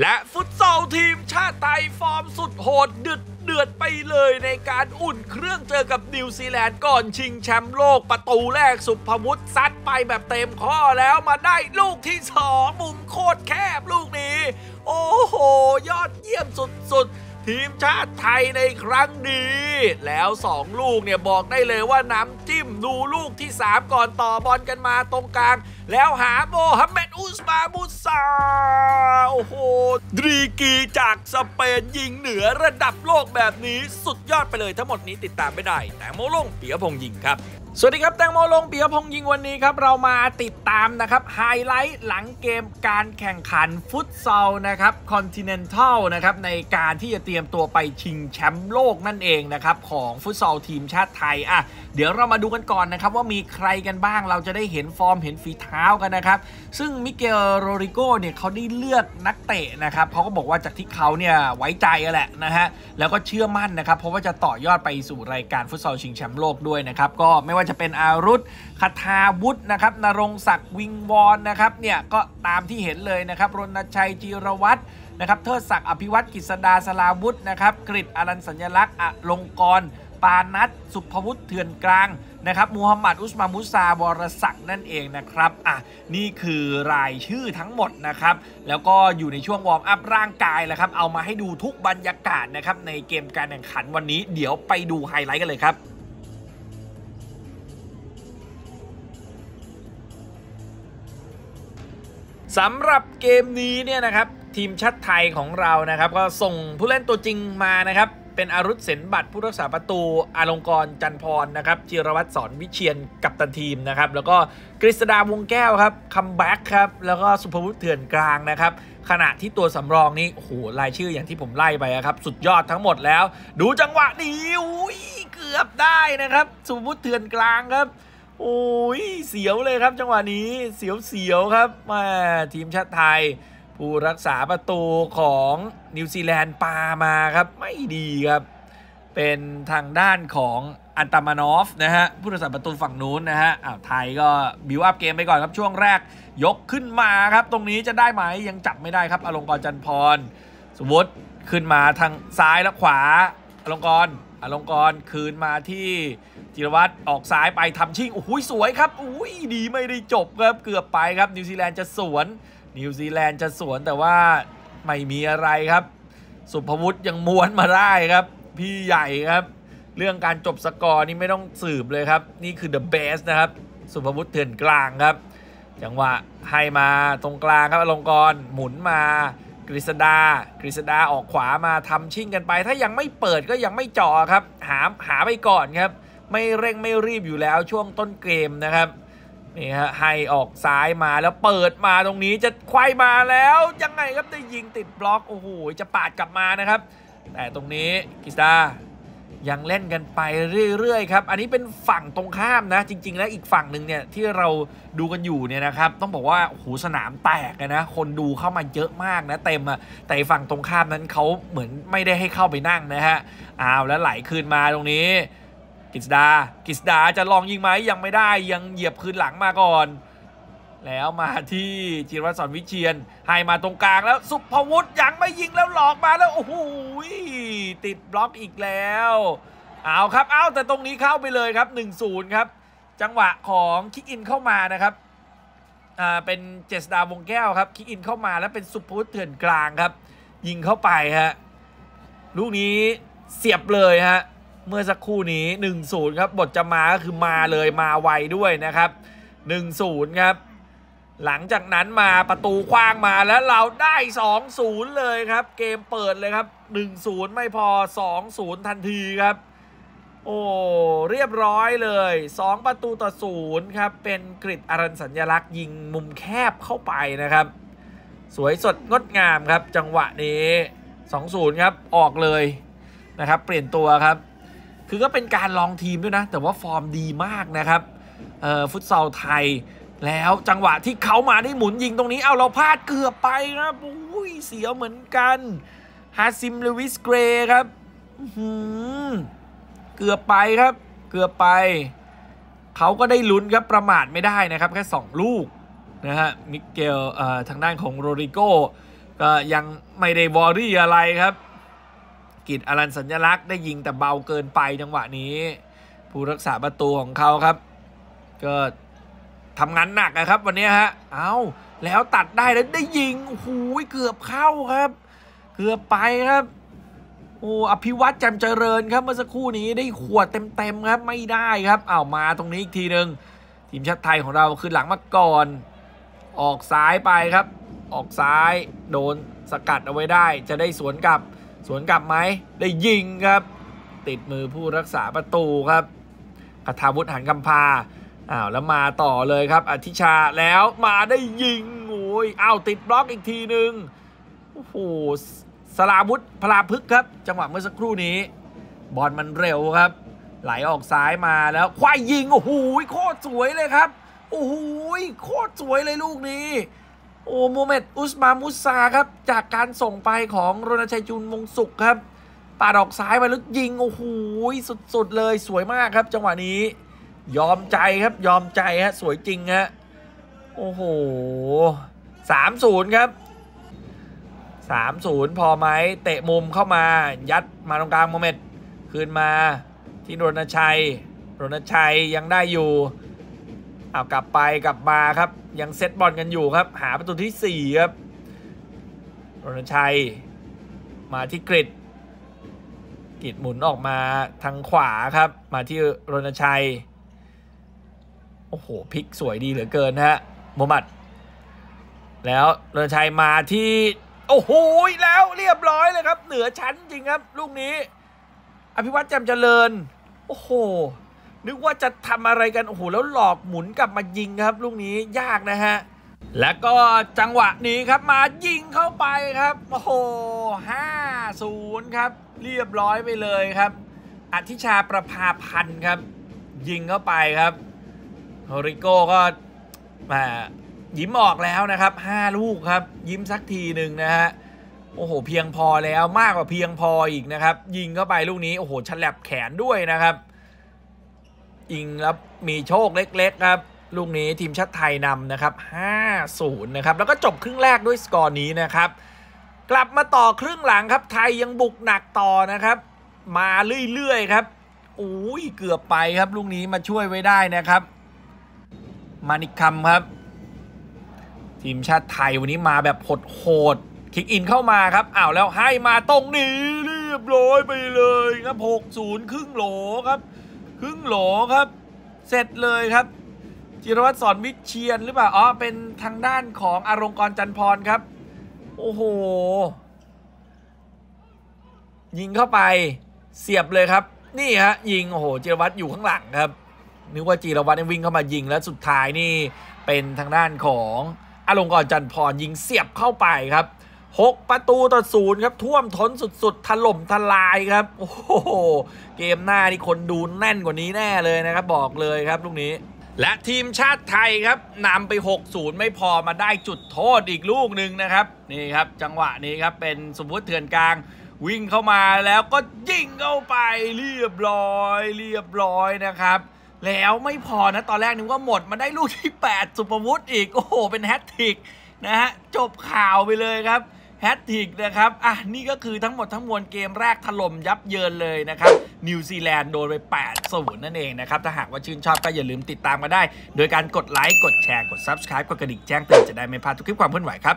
และฟุตซอลทีมชาติไทยฟอร์มสุดโหดเดือดเดือดไปเลยในการอุ่นเครื่องเจอกับนิวซีแลนด์ก่อนชิงแชมป์โลกประตูแรกสุภวุฒิซัดไปแบบเต็มข้อแล้วมาได้ลูกที่สองมุมโคตรแคบลูกนี้ โอ้โห ยอดเยี่ยมสุดๆ ทีมชาติไทยในครั้งนี้ แล้ว 2 ลูกเนี่ยบอกได้เลยว่าน้ำจิ้มดูลูกที่ 3 ก่อนต่อบอลกันมาตรงกลาง แล้วหาโมฮัมเหม็ดอุสมาบุซาโอ้โหดีกรีจากสเปนยิงเหนือระดับโลกแบบนี้สุดยอดไปเลยทั้งหมดนี้ติดตามไม่ได้ แต่โมลงเปียพงษ์ยิงครับสวัสดีครับ แตงโมลงเปียพงษ์ยิงวันนี้ครับ เรามาติดตามนะครับไฮไลท์หลังเกมการแข่งขันฟุตซอลนะครับ Continental นะครับในการที่จะเตรียมตัวไปชิงแชมป์โลกนั่นเองนะครับ ของฟุตซอลทีมชาติไทยอะเดี๋ยวเรามาดูกันก่อนนะครับ ว่ามีใครกันบ้างเราจะได้เห็นฟอร์มเห็นฝีเท้ากันนะครับ ซึ่งมิเกลโรริโกเนี่ยเขาได้เลือกนักเตะนะครับเขาก็บอกว่าจากที่เขาเนี่ยไว้ใจแหละนะฮะแล้วก็เชื่อมั่นนะครับเพราะว่าจะต่อยอดไปสู่รายการฟุตซอลชิงแชมป์โลกด้วยนะครับก็ไม่ว่าจะเป็นอารุธคาทาวุฒินะครับนรงศักดิ์วิงวอนนะครับเนี่ยก็ตามที่เห็นเลยนะครับรณชัยจีรวัตรนะครับเทิดศักดิ์อภิวัตรกิษดาสลาวุฒินะครับกริตอรันสัญลักษณ์อลงกรปานัทสุภวุฒิเถื่อนกลางนะครับมูฮัมหมัดอุสมานมูซาวรศักดิ์นั่นเองนะครับอะนี่คือรายชื่อทั้งหมดนะครับ แล้วก็อยู่ในช่วง warm up ร่างกายแหละครับ เอามาให้ดูทุกบรรยากาศนะครับในเกมการแข่งขันวันนี้ เดี๋ยวไปดูไฮไลท์กันเลยครับ สำหรับเกมนี้เนี่ยนะครับทีมชาติไทยของเรานะครับก็ส่งผู้เล่นตัวจริงมานะครับเป็นอรุษเสนบัตรผู้รักษาประตูอลงกรณ์จันทร์พรนะครับจิรวัฒน์สอนวิเชียรกัปตันทีมนะครับแล้วก็กฤษดาวงแก้วครับ comeback ครับแล้วก็สุภวุฒิเถื่อนกลางนะครับขณะที่ตัวสำรองนี้โอ้โหรายชื่ออย่างที่ผมไล่ไปอะครับสุดยอดทั้งหมดแล้ว ดูจังหวะนี้อุ้ยเกือบได้นะครับสุภวุฒิเถื่อนกลางครับ โอ้ยเสียวเลยครับจังหวะนี้เสียวเสียวๆครับมาทีมชาติไทย ผู้รักษาประตูของนิวซีแลนด์ปามาครับไม่ดีครับ เป็นทางด้านของอันตามานอฟนะฮะผู้รักษาประตูฝั่งนู้นนะฮะอ้าวไทยก็บิวอัพเกมไปก่อนครับช่วงแรกยกขึ้นมาครับ ตรงนี้จะได้ไหมยังจับไม่ได้ครับอลงกรณ์จันทร์พรสมมติขึ้นมาทางซ้ายและขวา อลงกรณ์อลงกรณ์คืนมาที่จิรวัตรออกซ้ายไปทำชิงโอ้โหสวยครับอุ้ยดีไม่ได้จบครับเกือบไปครับนิวซีแลนด์จะสวน นิวซีแลนด์จะสวนแต่ว่าไม่มีอะไรครับ สุภวุฒิยังม้วนมาได้ครับ พี่ใหญ่ครับ เรื่องการจบสกอร์นี่ไม่ต้องสืบเลยครับ นี่คือ the best นะครับ สุภวุฒิเถื่อนกลางครับ จังหวะให้มาตรงกลางครับอลงกรหมุนมา กฤษดากฤษดาออกขวามาทำชิ่งกันไป ถ้ายังไม่เปิดก็ยังไม่จ่อครับ หาหาไปก่อนครับ ไม่เร่งไม่รีบอยู่แล้วช่วงต้นเกมนะครับนี่ฮะให้ออกซ้ายมาแล้วเปิดมาตรงนี้จะควายมาแล้วยังไงครับได้ยิงติดบล็อกโอ้โหจะปาดกลับมานะครับ แต่ตรงนี้กิสตา ยังเล่นกันไปเรื่อยๆครับ อันนี้เป็นฝั่งตรงข้ามนะ จริง ๆ แล้วอีกฝั่งหนึ่งเนี่ยที่เราดูกันอยู่เนี่ยนะครับ ต้องบอกว่าโอ้โหสนามแตกนะ คนดูเข้ามาเยอะมากนะ เต็มอะแต่ฝั่งตรงข้ามนั้นเขาเหมือนไม่ได้ให้เข้าไปนั่งนะฮะอ้าวแล้วไหลคืนมาตรงนี้ กิษดา กิษดาจะลองยิงไหมยังไม่ได้ยังเหยียบคืนหลังมาก่อน แล้วมาที่จิรวัตรสอนวิเชียนให้มาตรงกลางแล้วสุภวุฒิยังไม่ยิงแล้วหลอกมาแล้วโอ้โหติดบล็อกอีกแล้วเอาครับเอาแต่ตรงนี้เข้าไปเลยครับ 1-0 ครับ จังหวะของคิกอินเข้ามานะครับอ่าเป็นเจษดาวงแก้วครับคิกอินเข้ามาแล้วเป็นสุภวุฒิเถื่อนกลางครับ ยิงเข้าไปฮะลูกนี้เสียบเลยฮะเมื่อสักครู่นี้ 1-0 ครับบทจะมาก็คือมาเลยมาไวด้วยนะครับ 1-0 ครับ หลังจากนั้นมาประตูคว้างมาแล้วเราได้ 2-0 เลยครับ เกมเปิดเลยครับ 1-0 ไม่พอ 2-0 ทันทีครับ โอ้ เรียบร้อยเลย 2 ประตูต่อศูนย์ครับ เป็นกริดอารันสัญญลักษณ์ยิงมุมแคบเข้าไปนะครับ สวยสดงดงามครับ จังหวะนี้ 2-0 ครับ ออกเลยนะครับ เปลี่ยนตัวครับ คือก็เป็นการลองทีมด้วยนะ แต่ว่าฟอร์มดีมากนะครับฟุตซอลไทย แล้วจังหวะที่เขามาได้หมุนยิงตรงนี้เอาเราพลาดเกือบไปครับอุ้ยเสียเหมือนกันฮาซิมเลวิสเกรครับอื้อหือเกือบไปครับ เกือบไป เขาก็ได้ลุ้นครับประมาทไม่ได้นะครับ แค่ 2 ลูกนะฮะมิเกลเอ่อทางด้านของโรริโกก็ยังไม่ได้วอรี่อะไรครับ กิจอรันสัญลักษณ์ได้ยิงแต่เบาเกินไปจังหวะนี้ ผู้รักษาประตูของเขาครับ ก็ ทำงานหนักนะครับ วันนี้ฮะ เอาแล้วตัดได้แล้วได้ยิงโอ้โหเกือบเข้าครับ เกือบไปครับ โอ้อภิวัตรจำเจริญครับเมื่อสักครู่นี้ได้ขวดเต็มๆครับไม่ได้ครับเอามาตรงนี้อีกทีหนึ่งทีมชาติไทยของเราขึ้นหลังมาก่อน ออกซ้ายไปครับ ออกซ้ายโดนสกัดเอาไว้ได้ จะได้สวนกลับ สวนกลับไหมได้ยิงครับ ติดมือผู้รักษาประตูครับคาทาวุฒิหันกำพา อ้าวแล้วมาต่อเลยครับอิทธิชาแล้วมาได้ยิงโอ้ยอ้าวติดบล็อกอีกทีหนึ่งโอ้โหศราวุธผลาพฤกษ์ครับ จังหวะเมื่อสักครู่นี้ บอลมันเร็วครับ ไหลออกซ้ายมาแล้วควายยิงโอ้โหโคตรสวยเลยครับโอ้โหโคตรสวยเลยลูกนี้ โอ้มูฮัมหมัดอุสมานมูซาครับ จากการส่งไปของรณชัยจูงวงษ์สุขครับปาดออกซ้ายมาแล้วยิงโอ้โหสุดๆเลยสวยมากครับ จังหวะนี้ ยอมใจครับยอมใจฮะสวยจริงฮะโอ้โหสามศูนย์ครับสามศูนย์พอไหมเตะมุมเข้ามายัดมาตรงกลางโมเมดคืนมาที่รณชัยรณชัยยังได้อยู่เอากลับไปกลับมาครับยังเซตบอลกันอยู่ครับ หาประตูที่ 4 ครับรณชัย มาที่กริดกริดหมุนออกมาทางขวาครับ มาที่รณชัย โอ้โหพิกสวยดีเหลือเกินฮะโมมัด แล้วเรณชัยมาที่ โอ้โหแล้วเรียบร้อยเลยครับ เหนือชั้นจริงครับ ลูกนี้ อภิวัตรแจำเจริญ โอ้โห นึกว่าจะทำอะไรกัน โอ้โห แล้วหลอกหมุนกลับมายิงครับ ลูกนี้ยากนะฮะแล้วก็จังหวะนี้ครับมายิงเข้าไปครับ โอ้โหห้าศูนย์ครับ เรียบร้อยไปเลยครับอธิชาประภาพันธ์ครับ ยิงเข้าไปครับ ริโก้ก็มายิ้มออกแล้วนะครับ 5 ลูกครับ ยิ้มสักทีหนึ่งนะฮะโอ้โห เพียงพอแล้วมากกว่าเพียงพออีกนะครับ ยิงเข้าไปลูกนี้ โอ้โหฉลับแขนด้วยนะครับ ยิงแล้วมีโชคเล็กๆครับ ลูกนี้ทีมชาติไทยนำนะครับ 5-0 นะครับ แล้วก็จบครึ่งแรกด้วยสกอร์นี้นะครับ กลับมาต่อครึ่งหลังครับ ไทยยังบุกหนักต่อนะครับ มาเรื่อยๆครับโอ้ยเกือบไปครับลูกนี้มาช่วยไว้ได้นะครับ มานิคำครับ ทีมชาติไทยวันนี้มาแบบโหดๆคิกอินเข้ามาครับอ้าวแล้วให้มาตรงนี้เรียบร้อยไปเลยครับ6-0 ครึ่งโหลครับ ครึ่งโหลครับ เสร็จเลยครับ จิรวัตรสอนวิเชียนหรือเปล่าอ๋อเป็นทางด้านของอารมณ์กรจันพรครับ โอ้โห ยิงเข้าไปเสียบเลยครับ นี่ฮะยิงโอ้โหจิรวัตรอยู่ข้างหลังครับ นึกว่าจิรวัตรวิ่งเข้ามายิงแล้วสุดท้ายนี่เป็นทางด้านของอารมณ์กรจันพรยิงเสียบเข้าไปครับ6ประตูต่อศูนย์ครับ ท่วมท้นสุดๆถล่มทลายครับ โอ้โห เกมหน้านี่คนดูแน่นกว่านี้แน่เลยนะครับ บอกเลยครับลูกนี้ และทีมชาติไทยครับนำไป 6-0 ไม่พอมาได้จุดโทษอีกลูกหนึ่งนะครับ นี่ครับ จังหวะนี้ครับ เป็นสมมติเถื่อนกลาง วิ่งเข้ามาแล้วก็ยิงเข้าไปเรียบร้อย เรียบร้อยนะครับ แล้วไม่พอนะตอนแรกนึกว่าหมดมาได้ลูกที่ 8 สุภวุฒิอีก โอ้โห เป็นแฮตทริกนะฮะ จบข่าวไปเลยครับแฮตทริกนะครับ อะ นี่ก็คือทั้งหมดทั้งมวลเกมแรกถล่มยับเยินเลยนะครับ นิวซีแลนด์โดนไป8 0นั่นเองนะครับ ถ้าหากว่าชื่นชอบก็อย่าลืมติดตามมาได้ โดยการกดไลค์ กดแชร์ กด Subscribe กดกระดิ่งแจ้งเตือนจะได้ไม่พลาดทุกคลิปความเคลื่อนไหวครับ